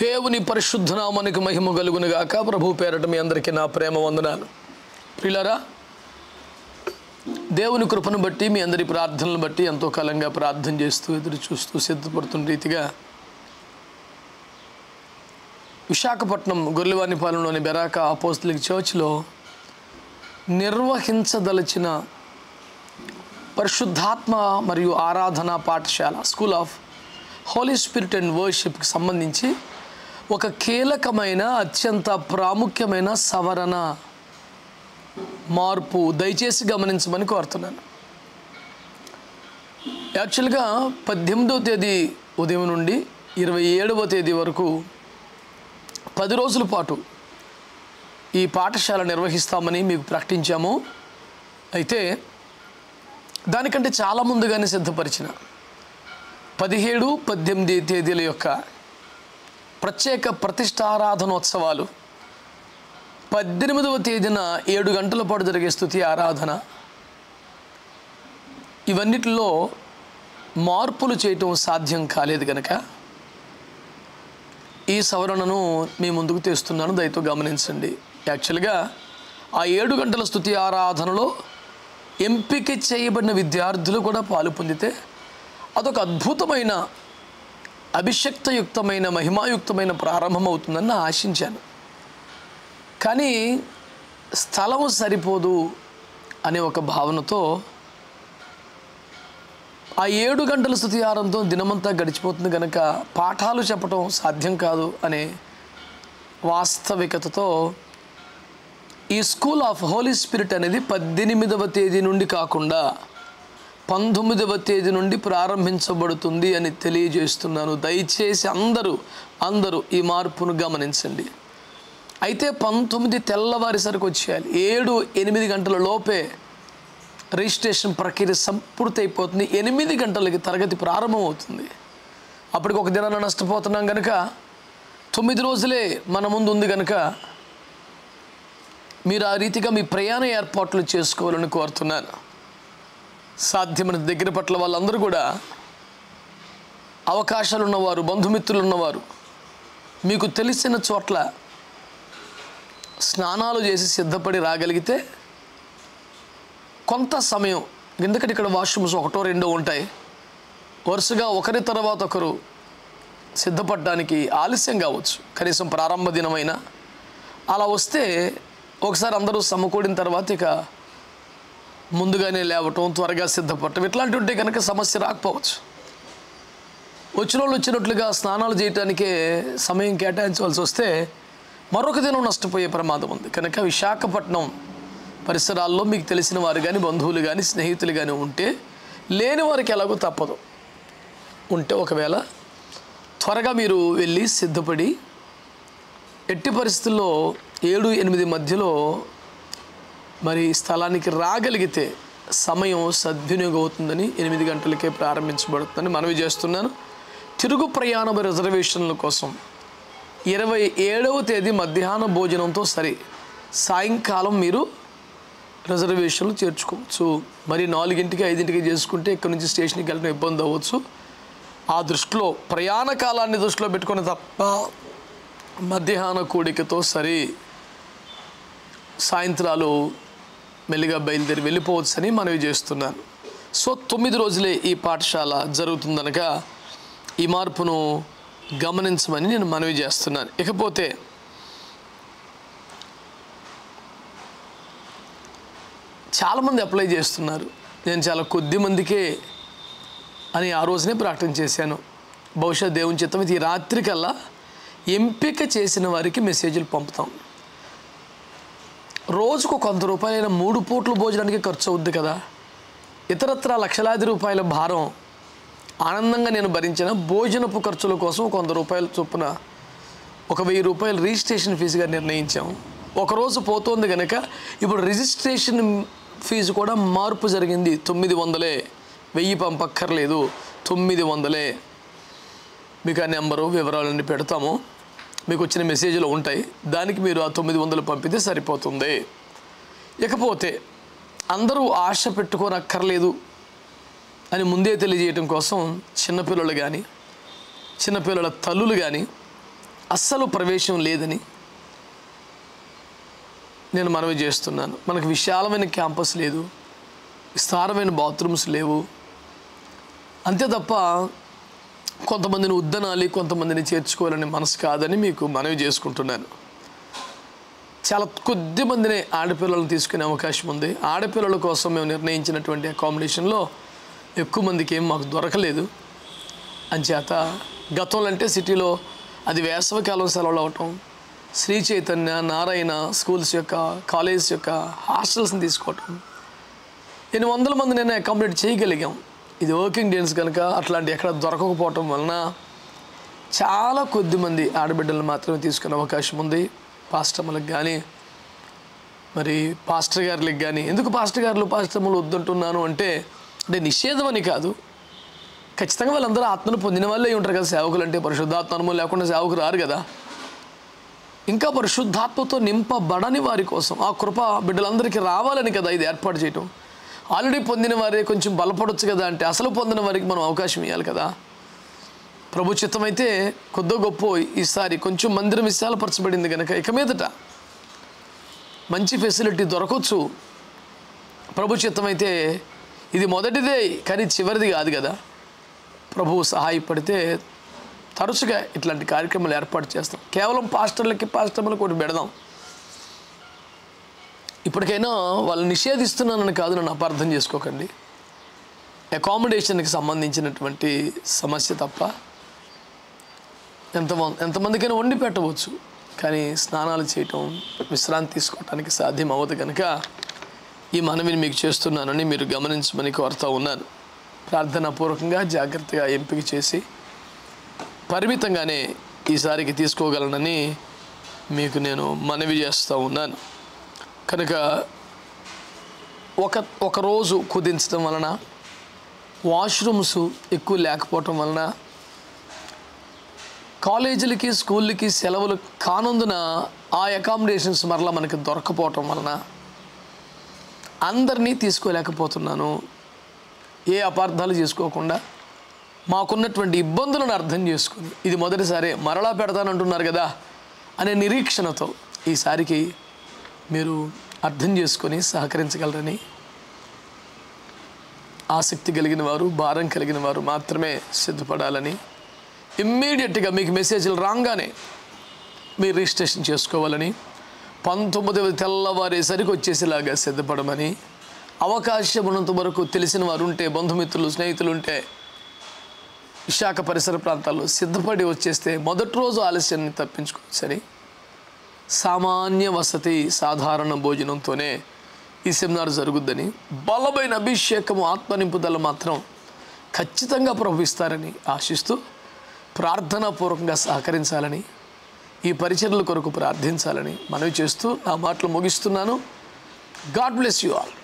దేవుని పరిశుద్ధ నామానికి మహిమ కలుగునుగాక ప్రభు పేరట మీ అందరికీ నా ప్రేమ వందనాలు. ప్రిలరా దేవుని కృపను బట్టి మీ అందరి ప్రార్థనలను బట్టి ఎంతో కాలంగా ప్రార్థన చేస్తూ ఎదురు చూస్తూ సిద్ధపడుతున్న రీతిగా విశాఖపట్నం గొర్రెవానిపాలెంలోని బెరాక అపోస్తలిక్ చర్చ్లో నిర్వహించదలచిన పరిశుద్ధాత్మ మరియు ఆరాధన పాఠశాల school of holy spirit and వర్షిప్కి సంబంధించి ఒక కీలకమైన అత్యంత ప్రాముఖ్యమైన సవరణ మార్పు దయచేసి గమనించమని కోరుతున్నాను. యాక్చువల్గా పద్దెనిమిదవ తేదీ ఉదయం నుండి ఇరవై ఏడవ తేదీ వరకు పది రోజుల పాటు ఈ పాఠశాల నిర్వహిస్తామని మీకు ప్రకటించాము. అయితే దానికంటే చాలా ముందుగానే సిద్ధపరిచిన పదిహేడు పద్దెనిమిది తేదీల యొక్క ప్రత్యేక ప్రతిష్టారాధనోత్సవాలు పద్దెనిమిదవ తేదీన ఏడు గంటల పాటు జరిగే స్థుతి ఆరాధన. ఇవన్నిటిలో మార్పులు చేయటం సాధ్యం కాలేదు కనుక ఈ సవరణను మీ ముందుకు తెస్తున్నాను దయతో గమనించండి. యాక్చువల్గా ఆ ఏడు గంటల స్థుతి ఆరాధనలో ఎంపిక చేయబడిన విద్యార్థులు కూడా పాలు పొందితే అదొక అద్భుతమైన అభిషక్తయుక్తమైన మహిమాయుక్తమైన ప్రారంభం అవుతుందని నా ఆశించాను. కానీ స్థలం సరిపోదు అనే ఒక భావనతో ఆ ఏడు గంటల స్థుతిహారంతో దినమంతా గడిచిపోతుంది కనుక పాఠాలు చెప్పటం సాధ్యం కాదు అనే వాస్తవికతతో ఈ స్కూల్ ఆఫ్ హోలీ స్పిరిట్ అనేది పద్దెనిమిదవ తేదీ నుండి కాకుండా పంతొమ్మిదవ తేదీ నుండి ప్రారంభించబడుతుంది అని తెలియజేస్తున్నాను. దయచేసి అందరూ అందరూ ఈ మార్పును గమనించండి. అయితే పంతొమ్మిది తెల్లవారిసరికి వచ్చేయాలి. ఏడు ఎనిమిది గంటల లోపే రిజిస్ట్రేషన్ ప్రక్రియ సంపూర్తి అయిపోతుంది ఎనిమిది గంటలకి తరగతి ప్రారంభమవుతుంది. అప్పటికి ఒక దినాన నష్టపోతున్నాం కనుక తొమ్మిది రోజులే మన ముందు ఉంది కనుక మీరు ఆ రీతిగా మీ ప్రయాణ ఏర్పాట్లు చేసుకోవాలని కోరుతున్నాను. సాధ్యమైన దగ్గర పట్ల వాళ్ళందరూ కూడా అవకాశాలు ఉన్నవారు బంధుమిత్రులు ఉన్నవారు మీకు తెలిసిన చోట్ల స్నానాలు చేసి సిద్ధపడి రాగలిగితే కొంత సమయం ఎందుకంటే ఇక్కడ వాష్రూమ్స్ ఒకటో రెండో ఉంటాయి వరుసగా ఒకరి తర్వాత ఒకరు సిద్ధపడడానికి ఆలస్యం కావచ్చు. కనీసం ప్రారంభ దినమైన. అలా వస్తే ఒకసారి అందరూ సమకూడిన తర్వాత ఇక ముందుగానే లేవటం త్వరగా సిద్ధపడటం ఇట్లాంటి ఉంటే కనుక సమస్య రాకపోవచ్చు. వచ్చిన వాళ్ళు వచ్చినట్లుగా స్నానాలు చేయటానికే సమయం కేటాయించవలసి వస్తే మరొక దినం నష్టపోయే ప్రమాదం ఉంది. కనుక విశాఖపట్నం పరిసరాల్లో మీకు తెలిసిన వారు కానీ బంధువులు కానీ స్నేహితులు కానీ ఉంటే లేని వారికి ఎలాగో తప్పదు. ఉంటే ఒకవేళ త్వరగా మీరు వెళ్ళి సిద్ధపడి ఎట్టి పరిస్థితుల్లో ఏడు ఎనిమిది మధ్యలో మరి స్థలానికి రాగలిగితే సమయం సద్వినియోగం అవుతుందని ఎనిమిది గంటలకే ప్రారంభించబడుతుందని మనవి చేస్తున్నాను. తిరుగు ప్రయాణ రిజర్వేషన్ల కోసం ఇరవై ఏడవ తేదీ మధ్యాహ్న భోజనంతో సరే. సాయంకాలం మీరు రిజర్వేషన్లు చేర్చుకోవచ్చు. మరి నాలుగింటికి ఐదింటికి చేసుకుంటే ఇక్కడ నుంచి స్టేషన్కి వెళ్ళడం ఇబ్బంది అవ్వచ్చు. ఆ దృష్టిలో ప్రయాణ కాలాన్ని దృష్టిలో పెట్టుకుని తప్ప మధ్యాహ్న కూడికతో సరి. సాయంత్రాలు మెల్లిగా బయలుదేరి వెళ్ళిపోవచ్చని మనవి చేస్తున్నాను సో తొమ్మిది రోజులే ఈ పాఠశాల జరుగుతుందనక ఈ మార్పును గమనించమని నేను మనవి చేస్తున్నాను. ఇకపోతే చాలామంది అప్లై చేస్తున్నారు. నేను చాలా కొద్ది మందికే అని ఆ రోజునే ప్రకటన చేశాను. బహుశా దేవుని చిత్తం ఇది ఈ రాత్రికల్లా ఎంపిక చేసిన వారికి మెసేజ్లు పంపుతాం. రోజుకు కొంత రూపాయలైన మూడు పూట్లు భోజనానికి ఖర్చు అవుద్ది కదా. ఇతరత్ర లక్షలాది రూపాయల భారం ఆనందంగా నేను భరించిన భోజనపు ఖర్చుల కోసం కొంత రూపాయల చొప్పున ఒక వెయ్యి రూపాయలు రిజిస్ట్రేషన్ ఫీజుగా నిర్ణయించాం. ఒకరోజు పోతోంది కనుక ఇప్పుడు రిజిస్ట్రేషన్ ఫీజు కూడా మార్పు జరిగింది. తొమ్మిది వందలే. వెయ్యి పంపక్కర్లేదు. తొమ్మిది వందలే. మీకు ఆ నెంబరు వివరాలన్నీ పెడతాము. మీకు వచ్చిన మెసేజ్లు ఉంటాయి. దానికి మీరు ఆ తొమ్మిది వందలు పంపితే సరిపోతుంది. ఇకపోతే అందరూ ఆశ పెట్టుకోనక్కర్లేదు అని ముందే తెలియజేయటం కోసం చిన్నపిల్లలు కానీ చిన్నపిల్లల తల్లులు కానీ అస్సలు ప్రవేశం లేదని నేను మనవి చేస్తున్నాను. మనకు విశాలమైన క్యాంపస్ లేదు విస్తారమైన బాత్రూమ్స్ లేవు. అంతే తప్ప కొంతమందిని ఉద్దనాలి కొంతమందిని చేర్చుకోవాలని మనసు కాదని మీకు మనవి చేసుకుంటున్నాను. చాలా కొద్ది మందిని ఆడపిల్లలను తీసుకునే అవకాశం ఉంది. ఆడపిల్లల కోసం మేము నిర్ణయించినటువంటి అకామిడేషన్లో ఎక్కువ మందికి ఏం మాకు దొరకలేదు. అంచేత గతంలో అంటే సిటీలో అది వేసవికాలం సెలవులు అవటం శ్రీ చైతన్య నారాయణ స్కూల్స్ యొక్క కాలేజ్ యొక్క హాస్టల్స్ని తీసుకోవటం ఎన్ని వందల మంది నేను అకామిడేట్ చేయగలిగాం. ఇది వర్కింగ్ డేస్ కనుక అట్లాంటి ఎక్కడ దొరకకపోవటం వలన చాలా కొద్ది మంది ఆడబిడ్డలను మాత్రమే తీసుకునే అవకాశం ఉంది. పాస్టమ్మలకు కానీ మరి పాస్టర్ గారులకు కానీ ఎందుకు పాస్టర్ గారులు పాస్టమ్మలు వద్దంటున్నాను అంటే అంటే నిషేధం అని కాదు. ఖచ్చితంగా వాళ్ళందరూ ఆత్మను పొందిన వాళ్ళే అయి ఉంటారు కదా సేవకులు అంటే పరిశుద్ధాత్మ లేకుండా సేవకు రారు కదా. ఇంకా పరిశుద్ధాత్మతో నింపబడని వారి కోసం ఆ కృప బిడ్డలందరికీ రావాలని కదా ఇది ఏర్పాటు చేయటం. ఆల్రెడీ పొందిన వారే కొంచెం బలపడొచ్చు కదా అంటే అసలు పొందిన వారికి మనం అవకాశం ఇవ్వాలి కదా. ప్రభు చిత్తమైతే కొద్దో గొప్ప ఈసారి కొంచెం మందిరం విశాలపరచబడింది కనుక ఇక మీదట మంచి ఫెసిలిటీ దొరకవచ్చు ప్రభు చిత్తమైతే ఇది మొదటిదే కానీ చివరిది కాదు కదా. ప్రభువు సహాయపడితే తరచుగా ఇట్లాంటి కార్యక్రమాలు ఏర్పాటు చేస్తాం. కేవలం పాస్టర్లకి పాస్టర్లకు ఒకటి పెడదాం. ఇప్పటికైనా వాళ్ళు నిషేధిస్తున్నానని కాదు నన్ను అపార్థం చేసుకోకండి. అకామిడేషన్కి సంబంధించినటువంటి సమస్య తప్ప ఎంత ఎంతమందికైనా వండి పెట్టవచ్చు. కానీ స్నానాలు చేయటం విశ్రాంతి తీసుకోవటానికి సాధ్యం అవ్వదు కనుక ఈ మనవిని మీకు చేస్తున్నానని మీరు గమనించమని కోరుతూ ఉన్నాను. ప్రార్థనాపూర్వకంగా జాగ్రత్తగా ఎంపిక చేసి పరిమితంగానే ఈసారికి తీసుకోగలనని మీకు నేను మనవి చేస్తూ ఉన్నాను. కనుక ఒక ఒక రోజు కుదించడం వలన వాష్రూమ్స్ ఎక్కువ లేకపోవటం వలన కాలేజీలకి స్కూళ్ళకి సెలవులు కానందున ఆ అకామిడేషన్స్ మరలా మనకి దొరకపోవటం వలన అందరినీ తీసుకోలేకపోతున్నాను. ఏ అపార్థాలు చేసుకోకుండా మాకున్నటువంటి ఇబ్బందులను అర్థం చేసుకుని ఇది మొదటిసారి మరలా పెడతానంటున్నారు కదా అనే నిరీక్షణతో ఈసారికి మీరు అర్థం చేసుకొని సహకరించగలరని ఆసక్తి కలిగిన వారు భారం కలిగిన వారు మాత్రమే సిద్ధపడాలని ఇమ్మీడియట్గా మీకు మెసేజ్లు రాగానే మీరు రిజిస్ట్రేషన్ చేసుకోవాలని పంతొమ్మిదవ తెల్లవారేసరికి వచ్చేసేలాగా సిద్ధపడమని అవకాశం ఉన్నంత వరకు తెలిసిన వారు ఉంటే బంధుమిత్రులు స్నేహితులు ఉంటే విశాఖ పరిసర ప్రాంతాల్లో సిద్ధపడి వచ్చేస్తే మొదటి రోజు ఆలస్యాన్ని తప్పించుకోవచ్చని సామాన్య వసతి సాధారణ భోజనంతోనే ఈ సెమినార్ జరుగుద్దని. బలమైన అభిషేకము ఆత్మ నింపుదల మాత్రం ఖచ్చితంగా ప్రవహిస్తారని ఆశిస్తూ ప్రార్థనాపూర్వకంగా సహకరించాలని ఈ పరిచర్ల కొరకు ప్రార్థించాలని మనవి చేస్తూ నా మాటలు ముగిస్తున్నాను. God bless you all.